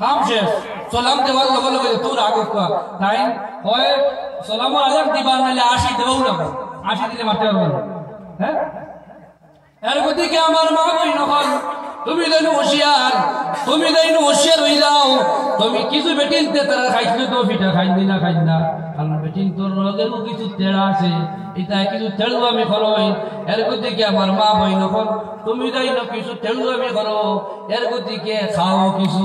কাম শেষ সালাম দেওয়ার লগে লগে তোর আগে তাই হয় সালামর আজাব দিবার নাহলে আশি দেবও লাগবে আশি দিলে মারতে পারব না। হ্যাঁ? এর গতিকে আমার নখন তুমি দেন হুশিয়ার, তুমি দেন হুশিয়ার হই যাও। তুমি কিছু বেটিন তে তারা খাইছিল তো, পিঠা খাইন দিনা খাইন না। কারণ বেটিন তোর রোগেরও কিছু তেড়া আছে এটা কিছু তেড়ু আমি করই এর গতিকে আমার মা বই নখন তুমি দেন কিছু তেড়ু আমি করো এর গতিকে খাও কিছু।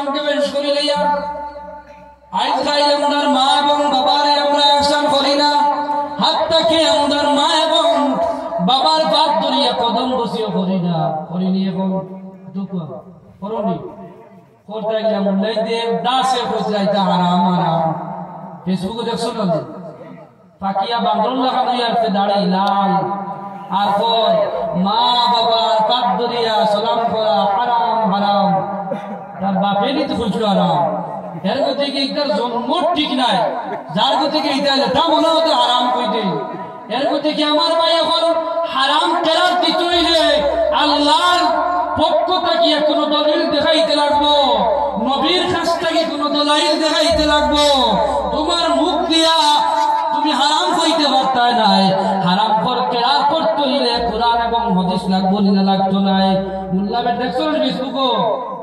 সংক্ষেপে করি লইয়া আইন খাই আমাদের মা এবং বাবারে আমরা একসান করি না। হাত তাকে আমাদের মা এবং বাবার বাদ ধরিয়া কদম বসিও করি না? করিনি এবং দুঃখ করনি। করতে গেলাম দেব দাসে খুচরাইতে হারাম হারাম ফেসবুকে দেখছ না? পাকিয়া বান্দর লাগানো আসতে দাঁড়াই লাল। আর মা বাবার পাত ধরিয়া সালাম করা হারাম হারাম তার বাপেরই তো খুচরো হারাম এর গতিকে একটার জন্ম ঠিক নাই? যার গতিকে এটা তা মনে হতে হারাম কই দেই এর গতিকে আমার ভাই এখন হারাম কেরার দিতে হইলে আল্লাহর পক্ষ থেকে কোনো দলিল দেখাইতে লাগবো? নবীর কাছ থেকে কোনো দলাইল দেখাইতে লাগবো? তোমার মুখ দিয়া তুমি হারাম কইতে পারতাই নাই। হারাম কর কেরার করতে হইলে কোরআন এবং হদিস লাগবো না লাগতো নাই। মুল্লা বেট, দেখছ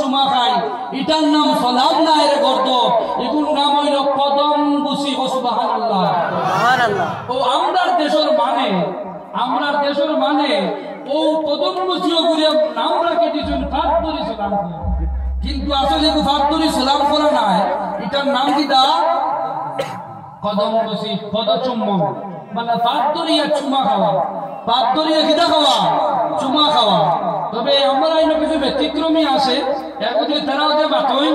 চুমা খাই এটার নাম সালাম না এর গর্দ এগুলোর নাম হইল কদম বুসি ও আমরার দেশের মানে আমরার দেশের মানে ও কদম বুসিও করে নাম রাখে ফাত ধরি কিন্তু আসলে ফাত ধরি সালাম করা নাই? এটার নাম কিটা কদম বসি পদচুম্বন। মানে পাত ধরিয়া চুমা খাওয়া। পাত ধরিয়া কিটা খাওয়া? চুমা খাওয়া। তবে আমরা এনে কিছু ব্যতিক্রমী আছে। মধ্যে তারা যে বাতই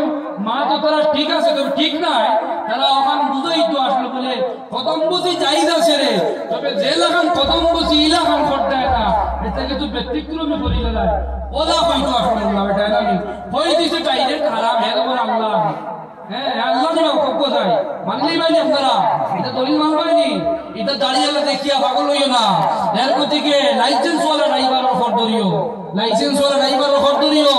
মা তো তারা ঠিক আছে, তবে ঠিক নাই। তারা ওখান বুঝেই তো আসলে বলে কদম বসি চাইদ আছে রে তবে যে লাগান কদম বসি ইলাকান করতে না। এটা কিন্তু ব্যতিক্রমী করি না ওলা হয়তো আসলে না, এটা না হই দিছে তোমার আল্লাহ। হ্যাঁ আল্লাহ দিবা কক্ষ যায়। মানলেই বাইনি আপনারা। এটা দলিল মানবাইনি এটা দাঁড়িয়ে দেখিয়া পাগল হইও না। এর গতিকে লাইসেন্স ওয়ালা ড্রাইভার অফার ধরিও লাইসেন্স ওয়ালা ড্রাইভার অফার ধরিও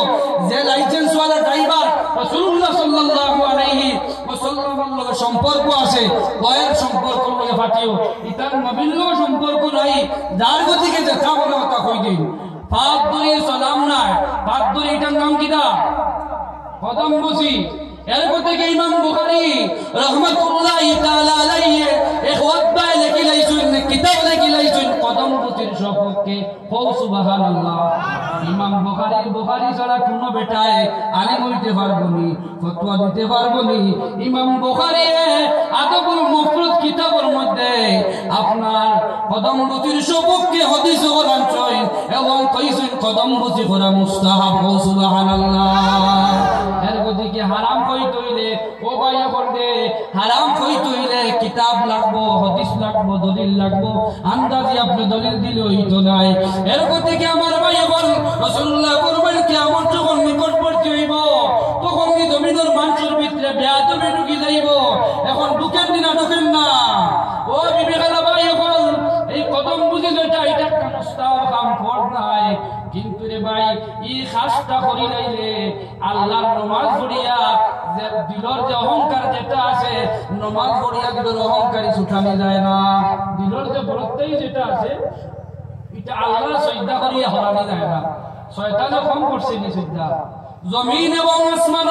যে লাইসেন্স ওয়ালা ড্রাইভার রাসূলুল্লাহ সাল্লাল্লাহু আলাইহি ওয়াসাল্লামের লগে সম্পর্ক আছে বয়ের সম্পর্ক ফাটিও। ইতার নবীর লগে সম্পর্ক নাই, যার গতিকে দেখা বলা কথা কই দিন পাপ ধরিয়ে সালাম নাই। পাপ ধরে এটার নাম কিটা কদম বসি এর থেকে ইমাম বুখারী রহমাতুল্লাহি তাআলা আলাইহি ইখওয়াত বাই লেখি লাইছুন কিতাব লেখি লাইছুন কদম বসির সপক্ষে। হো সুবহানাল্লাহ। ইমাম বুখারীর বুখারী ছাড়া কোনো বেটায় আলিম হইতে পারব নি, ফতোয়া দিতে পারব নি। ইমাম বুখারী আদবুল মুফরদ কিতাবের মধ্যে আপনার কদম সপক্ষে হাদিস চয় এবং কইছেন কদম করা মুস্তাহাব হো সুবহানাল্লাহ। এর গতিকে হারাম কই তৈলে? ও ভাইয়া করবে হারাম কই তৈলে? কিতাব লাগবো, হদিস লাগবো, দলিল লাগবো। আন্দাজি আপনি দলিল দিলে হইতো নাই। এর গতিকে আমার ভাইয়া বল রাসূলুল্লাহ বলবেন, কিয়ামত যখন নিকটবর্তী হইব তখন কি জমিনের মানুষের ভিতরে বেয়াদবি ঢুকি যাইব এখন ঢুকেন না ঢুকেন না ও বিবেকানা ভাই এখন এই কদম বুঝি যেটা এটা একটা মুস্তাও কাম কর নাই কিন্তু রে ভাই ই খাসটা করি লাইলে আল্লাহর নমাজ পড়িয়া যে দিলর যে অহংকার যেটা আছে, নমাজ পড়িয়া দিলর অহংকারী ছুটানো যায় না। দিলর যে বরত্তেই যেটা আছে, এটা আল্লাহ শ্রদ্ধা করিয়া হরানো যায় না। শয়তানে কম করছে নি সজ্জা জমিন এবং আসমান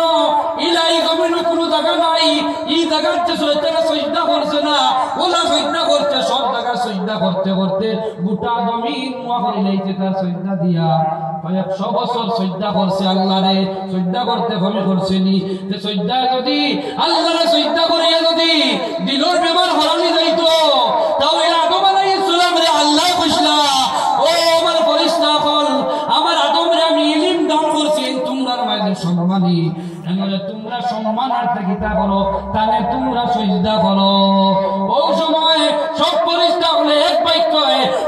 ইলাই জমিন কোনো জায়গা নাই। এই জায়গার যে শয়তানে সজ্জা করছে না। ওলা সজ্জা করতে সব জায়গা সজ্জা করতে করতে গোটা জমিন মুয়া লাইছে তার সজ্জা দিয়া। কয়েকশো বছর সজ্জা করছে আল্লাহরে সজ্জা করতে কমে করছে নি। যে সজ্জা যদি আল্লাহরে সজ্জা করিয়া যদি দিলর বেমার হরানি যাইতো তাও এই তোমরা সম্মানার্থে গীতা করো, তাহলে তোমরা সজদা করো। ও সময় সব ফরিস্তা এক বাক্য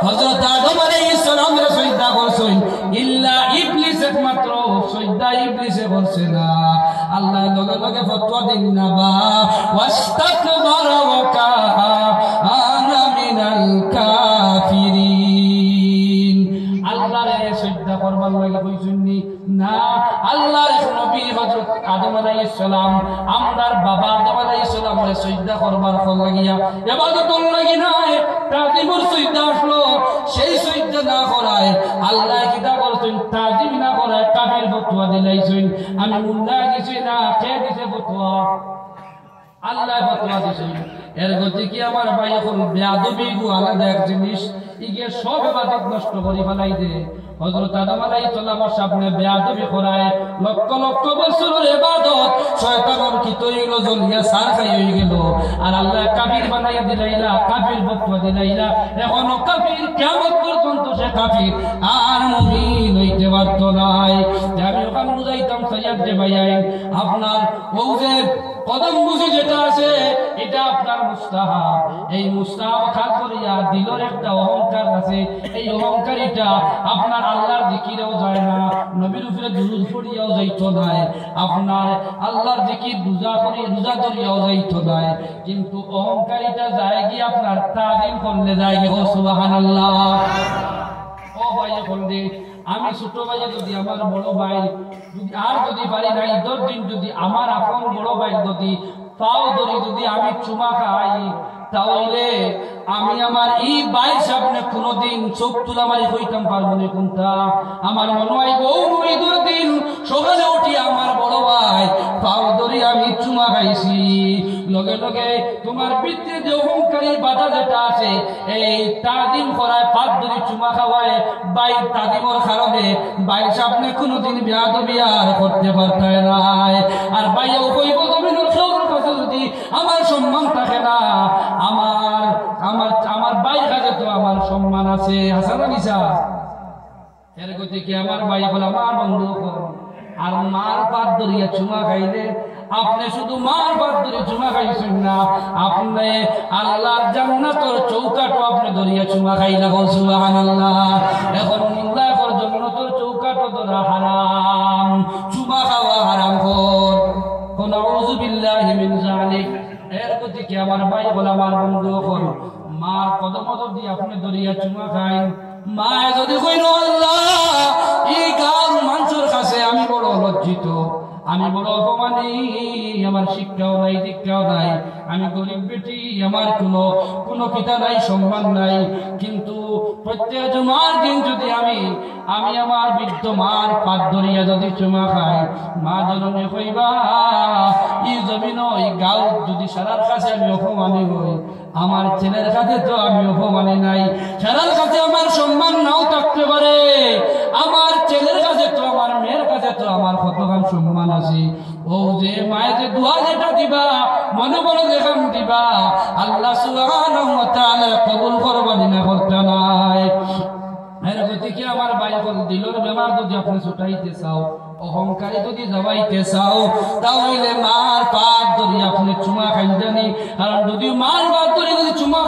হযরত আদম আলাইহিস সালাম রে সজদা করছেন। ইল্লা ইবলিস একমাত্র, সজদা ইবলিসে করছে না। আল্লাহ লগে লগে ফতোয়া দিন না বা। ওয়াস্তাকবারা ওয়া নবী হযরত আদম আলাইহিস সালাম আমরার বাবা আদম আলাইহিস সালাম রে করবার ফল লাগিয়া ইবাদতর লাগি নাই। তাজিমুর সজদা আসলো। সেই সজদা না করায় আল্লাহ কিতা করছেন তাজিম না করায় কাফের ফতোয়া দিলাইছেন। আমি মুল্লা দিছি না, কে দিছে ফতোয়া? আল্লাহ ফতোয়া দিছে। এর গতি কি আমার ভাই এখন বেয়াদবি গু, আলাদা এক জিনিস? ইগে সব নষ্ট করে দে হযরত আদম আলাইহিস সালামের সামনে বেয়াদবি করায়, লক্ষ লক্ষ বছরের ইবাদত সার খাই হয়ে গেল। আর আল্লাহ কাফির বানাইয়া দিলাইলা, কাফির ফতোয়া দিলাইলা। এখনও কাফির, কিয়ামত পর্যন্ত সে কাফির। আর মুমিন হইতে নাই। যে আমি ওখানে বুঝাইতাম সৈয়দ যে ভাই আপনার ও কদম বুঝি যেটা আছে, এটা আপনার এই করিয়া দিলর একটা অহংকার আছে। এই অহংকারীটা আপনার আল্লাহর জিকিরেও যায় না, নবীর উপরে পড়িয়াও নাই। আপনার আল্লাহর জিকির রোজা করি, রোজা ধরিয়াও নাই। কিন্তু অহংকারীটা যায় কি আপনার তাজিম করলে যায় ও সুবহানাল্লাহ। ও আমি ছোট ভাই যদি আমার বড় ভাই যদি আর যদি বাড়ি নাই, দশ দিন যদি আমার আপন বড় ভাই যদি পাও দরি যদি আমি চুমা খাই তাহলে আমি আমার এই বাইর সামনে কোনোদিন চোখ তুলা মারি হইতাম পারব না কোনটা আমার মনে হয় বউ ঈদের দিন সকালে উঠি আমার বড় ভাই পাও ধরি আমি চুমা খাইছি। লগে লগে তোমার বৃত্তির যে অহংকারী বাধা যেটা আছে, এই তাজিম করায় পাত ধরি চুমা খাওয়ায়, বাই তাজিমর কারণে বাইর সামনে কোনোদিন বিয়াদ বিয়ার করতে পারতে নাই। আর বাইও কইব জমিনের সৌর কাছে যদি আমার সম্মান থাকে না। আমার আমার আমার বাইর কাছে তো আমার সম্মান আছে। হাসানা নিসা এর গতি কি আমার ভাই বলে আমার বন্ধু, আর মার পাত ধরিয়া চুমা খাইলে আপনি শুধু মার পাত ধরে চুমা খাইছেন না, আপনি আল্লাহর জান্নাতর চৌকাটো আপনি ধরিয়া চুমা খাইলা সুবহানাল্লাহ। এখন নিন্দা কর, জান্নাতর চৌকাটো ধরা হারাম। আমার ভাই বলে আমার বন্ধু হল। মার কদম দিয়ে আপনি ধরিয়া চুমা খাইন মায়ে যদি কইল, আল্লাহ, এই গান মানুষের কাছে আমি বড় লজ্জিত। আমি বড় অপমানী, আমার শিক্ষাও নাই, দীক্ষাও নাই। আমি গরিব বেটি, আমার কোনো কোনো পিতা নাই, সম্মান নাই। কিন্তু প্রত্যেক জুমার দিন যদি আমি আমি আমার বৃদ্ধ মার পাত ধরিয়া যদি চুমা খাই, মা জননী কইবা ই জমিন এই গাঁও যদি সারার কাছে আমি অপমানী হই, আমার ছেলের কাছে তো আমি অপমানী নাই। ছেলের কাছে আমার সম্মান নাও থাকতে পারে, আমার ছেলের কাছে তো, আমার মেয়ের কাছে তো আমার কতখান সম্মান আছে। ও যে মায়ের যে দোয়া যেটা দিবা, মনে মনে যেখান দিবা, আল্লাহ সুবহানাহু ওয়া তাআলা কবুল করবানি না করতে নাই। এর বেমার যদি আপনি ছুটাইতে চাও, অহংকারী যদি পাত ধরি আপনি চুমা খাইন, জানি। কারণ যদি মার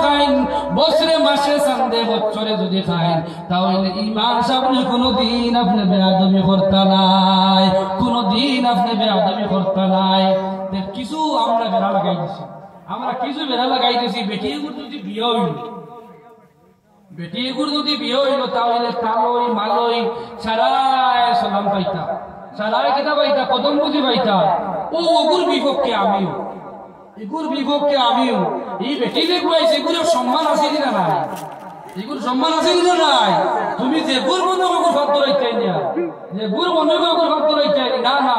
খাইন, বছরে, মাসে সন্ধে বছরে যদি খাইন, তাহলে ইমান সামনে কোনো দিন আপনি বেয়াদবি করতে নাই কোনো দিন আপনি বেয়াদবি করতে নাই। কিছু আমরা বেড়া লাগাই দিছি। আমরা কিছু বেড়া লাগাই দিছি বেটি যদি বিয়ে হইল বেটি এগুর যদি বিয়ে হইল, তাহলে তালই মালই সারায় সালাম পাইতা। সারায় কেটা পাইতা? কদম বুঝি পাইতা। ও ওগুর বিপক্ষে আমিও। এগুর বিপক্ষে আমিও। এই বেটি যে গুয়াইছে এগুলোর সম্মান আছে কিনা নাই? এগুর সম্মান আছে কিনা নাই? তুমি যে গুর মনে করো ভাত ধরাইতে না যে গুর মনে করো ভাত ধরাইতে না না।